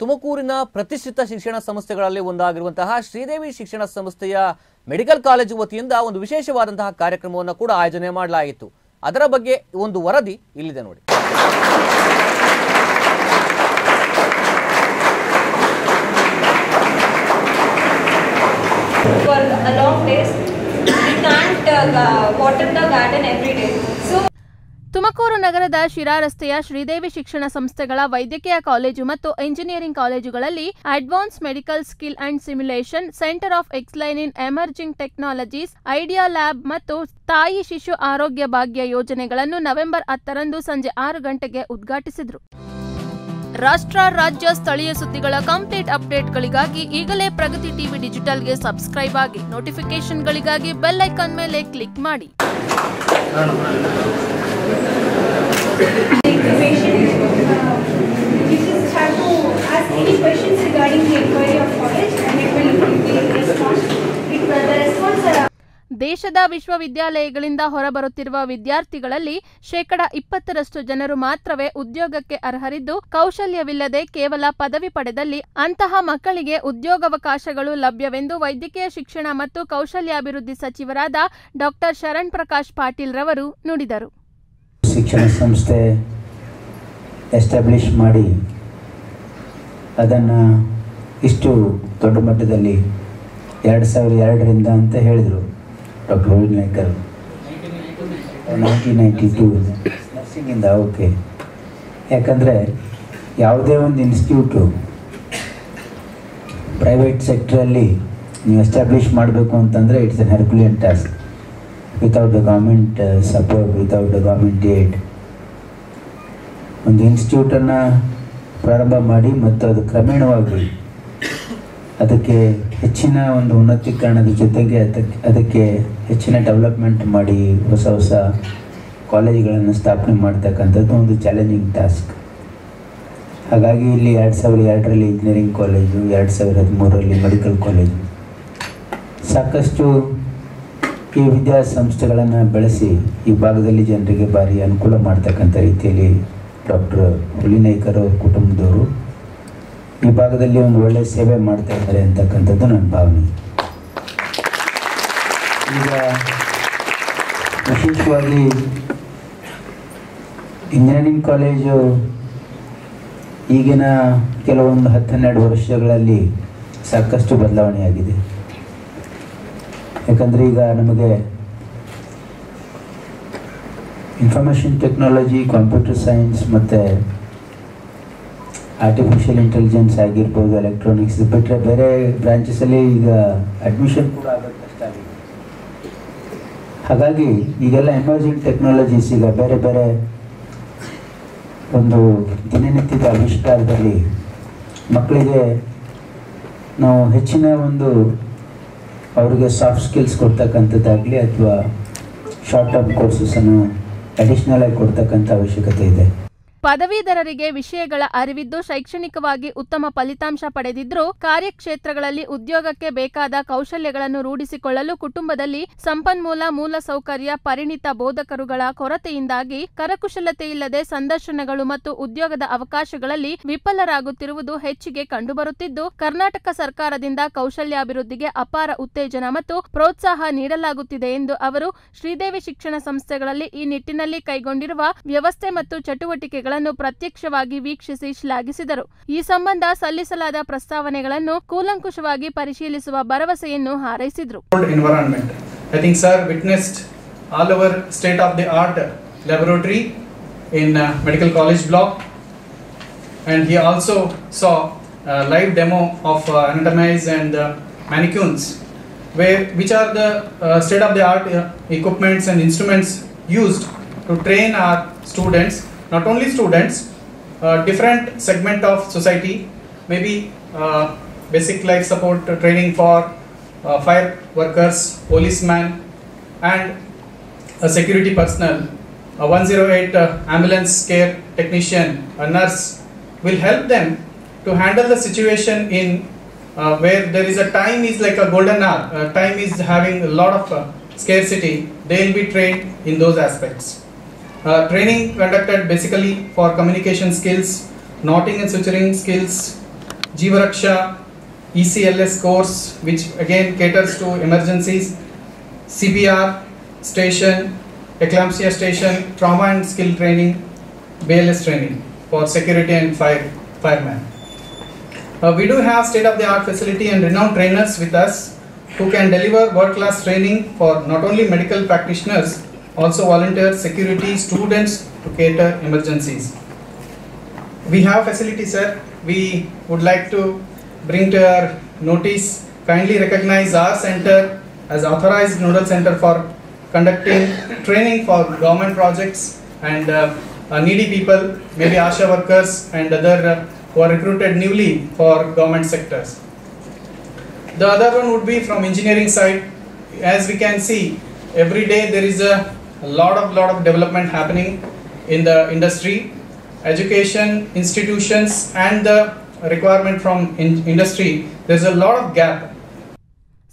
ತುಮಕೂರಿನ ಪ್ರತಿಷ್ಠಿತ ಶಿಕ್ಷಣ ಸಂಸ್ಥೆಗಳಲ್ಲಿ ಒಂದಾಗಿರುವಂತಹ ಶ್ರೀದೇವಿ ಶಿಕ್ಷಣ ಸಂಸ್ಥೆಯ ಮೆಡಿಕಲ್ ಕಾಲೇಜು ವತಿಯಿಂದ ಒಂದು ವಿಶೇಷವಾದಂತಹ ಕಾರ್ಯಕ್ರಮವನ್ನು ಕೂಡ ಆಯೋಜನೆ ಮಾಡಲಾಯಿತು. ಅದರ ಬಗ್ಗೆ ಒಂದು ವರದಿ ಇಲ್ಲಿದೆ ನೋಡಿ. For uh, water. ತುಮಕೂರು ನಗರದ ಶಿರಾ ರಸ್ತೆಯ ಶ್ರೀದೇವಿ ಶಿಕ್ಷಣ ಸಂಸ್ಥೆಗಳ ವೈದ್ಯಕೀಯ ಕಾಲೇಜು ಮತ್ತು ಎಂಜಿನಿಯರಿಂಗ್ ಕಾಲೇಜುಗಳಲ್ಲಿ advance medical skill and simulation, centre of excellence in emerging technologies, idea lab ಮತ್ತು ತಾಯಿ ಶಿಶು ಆರೋಗ್ಯ ಭಾಗ್ಯ ಯೋಜನೆಗಳನ್ನು ನವೆಂಬರ್ ಹತ್ತರಂದು ಸಂಜೆ ಆರು ಗಂಟೆಗೆ ಉದ್ಘಾಟಿಸಿದರು. ರಾಷ್ಟ್ರ, ರಾಜ್ಯ ಸ್ಥಳೀಯ ಸುದ್ದಿಗಳ ಕಂಪ್ಲೀಟ್ ಅಪ್ಡೇಟ್ಗಳಿಗಾಗಿ ಈಗಲೇ ಪ್ರಗತಿ ಟಿವಿ ಡಿಜಿಟಲ್ಗೆ ಸಬ್ಸ್ಕ್ರೈಬ್ ಆಗಿ ನೋಟಿಫಿಕೇಶನ್ಗಳಿಗಾಗಿ ಬೆಲ್ ಐಕಾನ್ ಮೇಲೆ ಕ್ಲಿಕ್ ಮಾಡಿ. ದೇಶದ ವಿಶ್ವವಿದ್ಯಾಲಯಗಳಿಂದ ಹೊರಬರುತ್ತಿರುವ ವಿದ್ಯಾರ್ಥಿಗಳಲ್ಲಿ ಶೇಕಡ ಇಪ್ಪತ್ತರಷ್ಟು ಜನರು ಮಾತ್ರವೇ ಉದ್ಯೋಗಕ್ಕೆ ಅರ್ಹರಿದ್ದು, ಕೌಶಲ್ಯವಿಲ್ಲದೆ ಕೇವಲ ಪದವಿ ಪಡೆದಲ್ಲಿ ಅಂತಹ ಮಕ್ಕಳಿಗೆ ಉದ್ಯೋಗಾವಕಾಶಗಳು ಲಭ್ಯವೆಂದು ವೈದ್ಯಕೀಯ ಶಿಕ್ಷಣ ಮತ್ತು ಕೌಶಲ್ಯಾಭಿವೃದ್ಧಿ ಸಚಿವರಾದ ಡಾಕ್ಟರ್ ಶರಣ್ ಪ್ರಕಾಶ್ ಪಾಟೀಲ್ ರವರು ನುಡಿದರು. ಶಿಕ್ಷಣ ಸಂಸ್ಥೆ ಎಸ್ಟಾಬ್ಲಿಷ್ ಮಾಡಿ ಅದನ್ನು ಇಷ್ಟು ದೊಡ್ಡ ಮಟ್ಟದಲ್ಲಿ ಎರಡು ಸಾವಿರದ ಎರಡರಿಂದ ಅಂತ ಹೇಳಿದರು doctor Rohit Naikar. Nineteen ninety two ನರ್ಸಿಂಗಿಂದ, okay. ಯಾಕಂದರೆ ಯಾವುದೇ ಒಂದು ಇನ್ಸ್ಟಿಟ್ಯೂಟು ಪ್ರೈವೇಟ್ ಸೆಕ್ಟ್ರಲ್ಲಿ ನೀವು ಎಸ್ಟಾಬ್ಲಿಷ್ ಮಾಡಬೇಕು ಅಂತಂದರೆ it's an herculean task without the government support without the government aid ಒಂದು ಇನ್ಸ್ಟಿಟ್ಯೂಟನ್ನು ಪ್ರಾರಂಭ ಮಾಡಿ ಮತ್ತು ಅದು ಕ್ರಮೇಣವಾಗಿ ಅದಕ್ಕೆ ಹೆಚ್ಚಿನ ಒಂದು ಉನ್ನತೀಕರಣದ ಜೊತೆಗೆ ಅದಕ್ಕೆ ಅದಕ್ಕೆ ಹೆಚ್ಚಿನ ಡೆವಲಪ್ಮೆಂಟ್ ಮಾಡಿ ಹೊಸ ಹೊಸ ಕಾಲೇಜುಗಳನ್ನು ಸ್ಥಾಪನೆ ಮಾಡ್ತಕ್ಕಂಥದ್ದು ಒಂದು ಚಾಲೆಂಜಿಂಗ್ ಟಾಸ್ಕ್ ಹಾಗಾಗಿ ಇಲ್ಲಿ ಎರಡು ಸಾವಿರದ ಎರಡರಲ್ಲಿ ಇಂಜಿನಿಯರಿಂಗ್ ಕಾಲೇಜು ಎರಡು ಸಾವಿರದ ಹದಿಮೂರರಲ್ಲಿ ಮೆಡಿಕಲ್ ಕಾಲೇಜು ಸಾಕಷ್ಟು ಈ ವಿದ್ಯಾಸಂಸ್ಥೆಗಳನ್ನು ಬೆಳೆಸಿ ಈ ಭಾಗದಲ್ಲಿ ಜನರಿಗೆ ಭಾರಿ ಅನುಕೂಲ ಮಾಡ್ತಕ್ಕಂಥ ರೀತಿಯಲ್ಲಿ ಡಾಕ್ಟರ್ ಹುಲಿನೈಕರ್ ಅವ್ರ ಕುಟುಂಬದವರು ಈ ಭಾಗದಲ್ಲಿ ಒಂದು ಒಳ್ಳೆಯ ಸೇವೆ ಮಾಡ್ತಾ ಇದ್ದಾರೆ ಅಂತಕ್ಕಂಥದ್ದು ನನ್ನ ಭಾವನೆ. ಈಗ ವಿಶೇಷವಾಗಿ ಇಂಜಿನಿಯರಿಂಗ್ ಕಾಲೇಜು ಈಗಿನ ಕೆಲವೊಂದು ಹತ್ತು ಹನ್ನೆರಡು ವರ್ಷಗಳಲ್ಲಿ ಸಾಕಷ್ಟು ಬದಲಾವಣೆಯಾಗಿದೆ. ಯಾಕಂದರೆ ಈಗ ನಮಗೆ ಇನ್ಫಾರ್ಮೇಷನ್ ಟೆಕ್ನಾಲಜಿ ಕಂಪ್ಯೂಟರ್ ಸೈನ್ಸ್ ಮತ್ತು ಆರ್ಟಿಫಿಷಿಯಲ್ ಇಂಟೆಲಿಜೆನ್ಸ್ ಆಗಿರ್ಬೋದು ಎಲೆಕ್ಟ್ರಾನಿಕ್ಸ್ ಬಿಟ್ಟರೆ ಬೇರೆ ಬ್ರಾಂಚಸಲ್ಲಿ ಈಗ ಅಡ್ಮಿಷನ್ ಕೂಡ ಆಗೋದು ಕಷ್ಟ ಆಗಿದೆ ಹಾಗಾಗಿ ಈಗೆಲ್ಲ ಎಮರ್ಜಿಂಗ್ ಟೆಕ್ನಾಲಜೀಸ್ ಈಗ ಬೇರೆ ಬೇರೆ ಒಂದು ದಿನನಿತ್ಯದ ಆವಿಷ್ಕಾರದಲ್ಲಿ ಮಕ್ಕಳಿಗೆ ನಾವು ಹೆಚ್ಚಿನ ಒಂದು ಅವರಿಗೆ ಸಾಫ್ಟ್ ಸ್ಕಿಲ್ಸ್ ಕೊಡ್ತಕ್ಕಂಥದ್ದಾಗಲಿ ಅಥವಾ ಶಾರ್ಟ್ ಟರ್ಮ್ ಕೋರ್ಸಸನ್ನು ಅಡಿಷ್ನಲ್ ಆಗಿ ಕೊಡ್ತಕ್ಕಂಥ ಅವಶ್ಯಕತೆ ಇದೆ. ಪದವೀಧರರಿಗೆ ವಿಷಯಗಳ ಅರಿವಿದ್ದು ಶೈಕ್ಷಣಿಕವಾಗಿ ಉತ್ತಮ ಫಲಿತಾಂಶ ಪಡೆದಿದ್ರೂ ಕಾರ್ಯಕ್ಷೇತ್ರಗಳಲ್ಲಿ ಉದ್ಯೋಗಕ್ಕೆ ಬೇಕಾದ ಕೌಶಲ್ಯಗಳನ್ನು ರೂಢಿಸಿಕೊಳ್ಳಲು ಕುಟುಂಬದಲ್ಲಿ ಸಂಪನ್ಮೂಲ ಮೂಲ ಸೌಕರ್ಯ ಪರಿಣಿತ ಬೋಧಕರುಗಳ ಕೊರತೆಯಿಂದಾಗಿ ಕರಕುಶಲತೆಯಿಲ್ಲದೆ ಸಂದರ್ಶನಗಳು ಮತ್ತು ಉದ್ಯೋಗದ ಅವಕಾಶಗಳಲ್ಲಿ ವಿಫಲರಾಗುತ್ತಿರುವುದು ಹೆಚ್ಚಿಗೆ ಕಂಡುಬರುತ್ತಿದ್ದು, ಕರ್ನಾಟಕ ಸರ್ಕಾರದಿಂದ ಕೌಶಲ್ಯಾಭಿವೃದ್ಧಿಗೆ ಅಪಾರ ಉತ್ತೇಜನ ಮತ್ತು ಪ್ರೋತ್ಸಾಹ ನೀಡಲಾಗುತ್ತಿದೆ ಎಂದು ಅವರು ಶ್ರೀದೇವಿ ಶಿಕ್ಷಣ ಸಂಸ್ಥೆಗಳಲ್ಲಿ ಈ ನಿಟ್ಟಿನಲ್ಲಿ ಕೈಗೊಂಡಿರುವ ವ್ಯವಸ್ಥೆ ಮತ್ತು ಚಟುವಟಿಕೆಗಳನ್ನು ಪ್ರತ್ಯಕ್ಷವಾಗಿ ವೀಕ್ಷಿಸಿ ಶ್ಲಾಘಿಸಿದರು ಈ ಸಂಬಂಧ ಸಲ್ಲಿಸಲಾದ ಪ್ರಸ್ತಾವನೆಗಳನ್ನು ಕೂಲಂಕುಷವಾಗಿ ಪರಿಶೀಲಿಸುವ ಭರವಸೆಯನ್ನು ಹಾರೈಸಿದರು uh, and he also saw a live demo of uh, anatomies and uh, mannequins where which are the uh, state of the art uh, equipments and instruments used to train our students not only students uh, different segment of society maybe uh, basic life support training for uh, fire workers, policemen, and a security personnel, a 108 uh, ambulance care technician, a nurse will help them to handle the situation in uh, where there is a time is like a golden hour, uh, time is having a lot of scarcity. They will be trained in those aspects. Uh, training conducted basically for communication skills, knotting and suturing skills, Jivaraksha ECLS course, which again caters to emergencies, CPR station, eclampsia station, trauma and skill training, BLS training for security and fire fireman. Uh, we do have state-of-the-art facility and renowned trainers with us who can deliver world-class training for not only medical practitioners, also volunteers, security, students to cater emergencies. We have facilities, sir. We would like to bring to your notice, kindly recognize our center as authorized nodal center for conducting training for government projects and uh, uh, needy people, maybe ASHA workers and other uh, who are recruited newly for government sectors. The other one would be from engineering side. As we can see, every day there is a, a lot of lot of development happening in the industry, education institutions, and the requirement from in- industry. There's a lot of gap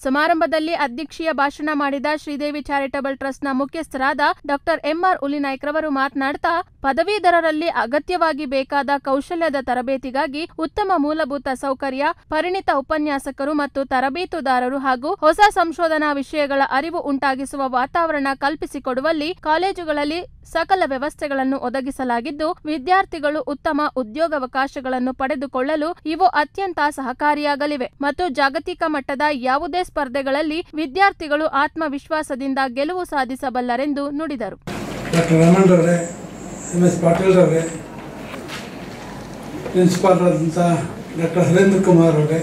ಸಮಾರಂಭದಲ್ಲಿ ಅಧ್ಯಕ್ಷೀಯ ಭಾಷಣ ಮಾಡಿದ Sridevi charitable ಟ್ರಸ್ಟ್ನ ಮುಖ್ಯಸ್ಥರಾದ doctor M R ಉಲಿನಾಯ್ಕ್ರವರು ಮಾತನಾಡ್ತಾ, ಪದವೀಧರರಲ್ಲಿ ಅಗತ್ಯವಾಗಿ ಬೇಕಾದ ಕೌಶಲ್ಯದ ತರಬೇತಿಗಾಗಿ ಉತ್ತಮ ಮೂಲಭೂತ ಸೌಕರ್ಯ, ಪರಿಣಿತ ಉಪನ್ಯಾಸಕರು ಮತ್ತು ತರಬೇತುದಾರರು ಹಾಗೂ ಹೊಸ ಸಂಶೋಧನಾ ವಿಷಯಗಳ ಅರಿವು ಉಂಟಾಗಿಸುವ ವಾತಾವರಣ ಕಲ್ಪಿಸಿಕೊಡುವಲ್ಲಿ ಕಾಲೇಜುಗಳಲ್ಲಿ ಸಕಲ ವ್ಯವಸ್ಥೆಗಳನ್ನು ಒದಗಿಸಲಾಗಿದ್ದು, ವಿದ್ಯಾರ್ಥಿಗಳು ಉತ್ತಮ ಉದ್ಯೋಗಾವಕಾಶಗಳನ್ನು ಪಡೆದುಕೊಳ್ಳಲು ಇವು ಅತ್ಯಂತ ಸಹಕಾರಿಯಾಗಲಿವೆ ಮತ್ತು ಜಾಗತಿಕ ಮಟ್ಟದ ಯಾವುದೇ ಸ್ಪರ್ಧೆಗಳಲ್ಲಿ ವಿದ್ಯಾರ್ಥಿಗಳು ಆತ್ಮವಿಶ್ವಾಸದಿಂದ ಗೆಲುವು ಸಾಧಿಸಬಲ್ಲರೆಂದು ನುಡಿದರು. ಡಾಕ್ಟರ್ ಹರೇಂದ್ರ ಕುಮಾರ್ ಅವರೇ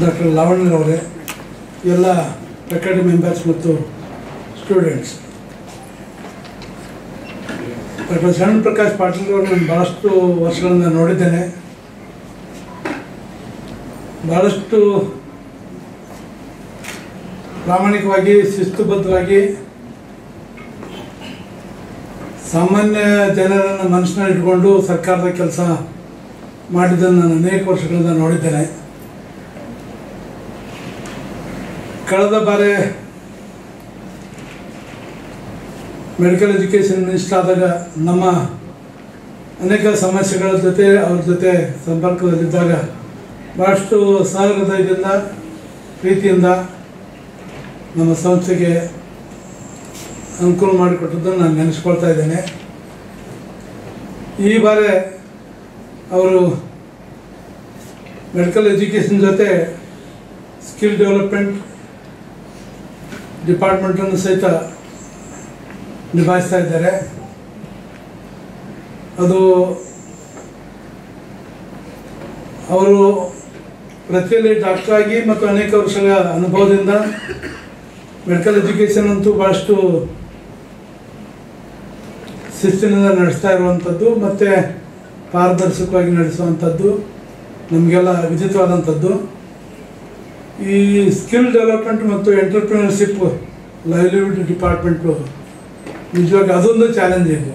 ಡಾಕ್ಟರ್ ಲಾವಣ್ಯರವರೇ ಎಲ್ಲ ಅಕಾಡೆಮಿ ಮೆಂಬರ್ಸ್ ಮತ್ತು ಸ್ಟೂಡೆಂಟ್ಸ್ ಡಾಕ್ಟರ್ ಶರಣ್ ಪ್ರಕಾಶ್ ಪಾಟೀಲ್ ಅವರು ನಾನು ಭಾಳಷ್ಟು ವರ್ಷಗಳನ್ನು ನೋಡಿದ್ದೇನೆ. ಭಾಳಷ್ಟು ಪ್ರಾಮಾಣಿಕವಾಗಿ, ಶಿಸ್ತುಬದ್ಧವಾಗಿ, ಸಾಮಾನ್ಯ ಜನರನ್ನು ಮನಸ್ಸಿನಲ್ಲಿ ಇಟ್ಕೊಂಡು ಸರ್ಕಾರದ ಕೆಲಸ ಮಾಡಿದ್ದನ್ನು ನಾನು ಅನೇಕ ವರ್ಷಗಳಿಂದ ನೋಡಿದ್ದೇನೆ. ಕಳೆದ ಬಾರಿ ಮೆಡಿಕಲ್ ಎಜುಕೇಷನ್ ಮಿನಿಸ್ಟರ್ ಆದಾಗ ನಮ್ಮ ಅನೇಕ ಸಮಸ್ಯೆಗಳ ಜೊತೆ, ಅವ್ರ ಜೊತೆ ಸಂಪರ್ಕದಲ್ಲಿದ್ದಾಗ ಭಾಳಷ್ಟು ಸಹೃದಯದಿಂದ, ಪ್ರೀತಿಯಿಂದ ನಮ್ಮ ಸಂಸ್ಥೆಗೆ ಅನುಕೂಲ ಮಾಡಿಕೊಟ್ಟದ್ದನ್ನು ನಾನು ನೆನೆಸ್ಕೊಳ್ತಾ ಇದ್ದೇನೆ. ಈ ಬಾರಿ ಅವರು ಮೆಡಿಕಲ್ ಎಜುಕೇಷನ್ ಜೊತೆ ಸ್ಕಿಲ್ ಡೆವಲಪ್ಮೆಂಟ್ ಡಿಪಾರ್ಟ್ಮೆಂಟನ್ನು ಸಹಿತ ನಿಭಾಯಿಸ್ತಾ ಇದ್ದಾರೆ. ಅದು ಅವರು ಪ್ರತಿಯಲ್ಲಿ ಡಾಕ್ಟರ್ ಆಗಿ ಮತ್ತು ಅನೇಕ ವರ್ಷಗಳ ಅನುಭವದಿಂದ ಮೆಡಿಕಲ್ ಎಜುಕೇಷನ್ ಅಂತೂ ಭಾಳಷ್ಟು ಶಿಸ್ತಿನಿಂದ ನಡೆಸ್ತಾ ಇರುವಂಥದ್ದು ಮತ್ತು ಪಾರದರ್ಶಕವಾಗಿ ನಡೆಸುವಂಥದ್ದು, ನಮಗೆಲ್ಲ ವಿದಿತವಾದಂಥದ್ದು ಈ ಸ್ಕಿಲ್ ಡೆವಲಪ್ಮೆಂಟ್ ಮತ್ತು ಎಂಟರ್ಪ್ರಿನರ್ಶಿಪ್ ಲೈವ್ಲಿಹುಡ್ ಡಿಪಾರ್ಟ್ಮೆಂಟು ನಿಜವಾಗಿ ಅದೊಂದು ಚಾಲೆಂಜ್ ಇದೆ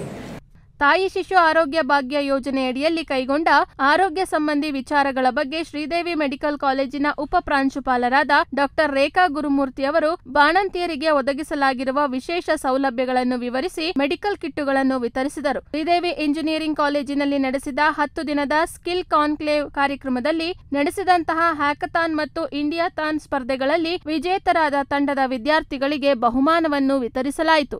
ತಾಯಿ ಶಿಶು ಆರೋಗ್ಯ ಭಾಗ್ಯ ಯೋಜನೆಯಡಿಯಲ್ಲಿ ಕೈಗೊಂಡ ಆರೋಗ್ಯ ಸಂಬಂಧಿ ವಿಚಾರಗಳ ಬಗ್ಗೆ ಶ್ರೀದೇವಿ ಮೆಡಿಕಲ್ ಕಾಲೇಜಿನ ಉಪ ಪ್ರಾಂಶುಪಾಲರಾದ ಡಾಕ್ಟರ್ ರೇಖಾ ಗುರುಮೂರ್ತಿ ಅವರು ಬಾಣಂತಿಯರಿಗೆ ಒದಗಿಸಲಾಗಿರುವ ವಿಶೇಷ ಸೌಲಭ್ಯಗಳನ್ನು ವಿವರಿಸಿ ಮೆಡಿಕಲ್ ಕಿಟ್ಟುಗಳನ್ನು ವಿತರಿಸಿದರು. ಶ್ರೀದೇವಿ ಇಂಜಿನಿಯರಿಂಗ್ ಕಾಲೇಜಿನಲ್ಲಿ ನಡೆಸಿದ ಹತ್ತು ದಿನದ ಸ್ಕಿಲ್ ಕಾನ್ಕ್ಲೇವ್ ಕಾರ್ಯಕ್ರಮದಲ್ಲಿ ನಡೆಸಿದಂತಹ ಹ್ಯಾಕಥಾನ್ ಮತ್ತು ಇಂಡಿಯಾಥಾನ್ ಸ್ಪರ್ಧೆಗಳಲ್ಲಿ ವಿಜೇತರಾದ ತಂಡದ ವಿದ್ಯಾರ್ಥಿಗಳಿಗೆ ಬಹುಮಾನವನ್ನು ವಿತರಿಸಲಾಯಿತು.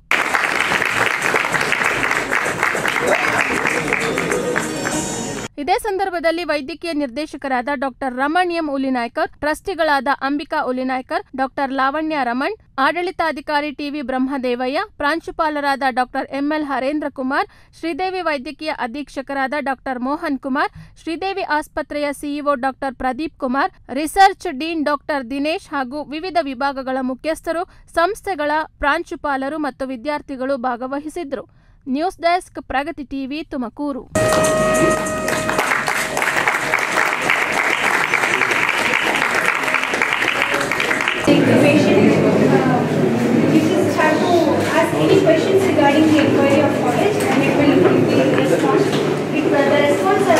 ಇದೇ ಸಂದರ್ಭದಲ್ಲಿ ವೈದ್ಯಕೀಯ ನಿರ್ದೇಶಕರಾದ ಡಾಕ್ಟರ್ ರಮಣ್ ಎಂ ಉಲಿನಾಯ್ಕರ್ ಟ್ರಸ್ಟಿಗಳಾದ ಅಂಬಿಕಾ ಉಲಿನಾಯ್ಕರ್ ಡಾಕ್ಟರ್ ಲಾವಣ್ಯ ರಮಣ್, ಆಡಳಿತಾಧಿಕಾರಿ ಟಿವಿ ಬ್ರಹ್ಮದೇವಯ್ಯ, ಪ್ರಾಂಶುಪಾಲರಾದ ಡಾಕ್ಟರ್ ಎಂಎಲ್ ಹರೇಂದ್ರ ಕುಮಾರ್ ಶ್ರೀದೇವಿ ವೈದ್ಯಕೀಯ ಅಧೀಕ್ಷಕರಾದ ಡಾಕ್ಟರ್ ಮೋಹನ್ ಕುಮಾರ್, ಶ್ರೀದೇವಿ ಆಸ್ಪತ್ರೆಯ CEO doctor Pradeep Kumar, research dean doctor Dinesh ಹಾಗೂ ವಿವಿಧ ವಿಭಾಗಗಳ ಮುಖ್ಯಸ್ಥರು, ಸಂಸ್ಥೆಗಳ ಪ್ರಾಂಶುಪಾಲರು ಮತ್ತು ವಿದ್ಯಾರ್ಥಿಗಳು ಭಾಗವಹಿಸಿದ್ರು news desk Pragati TV Tumakuru. any questions regarding the inquiry of college and it will be response. If the response are.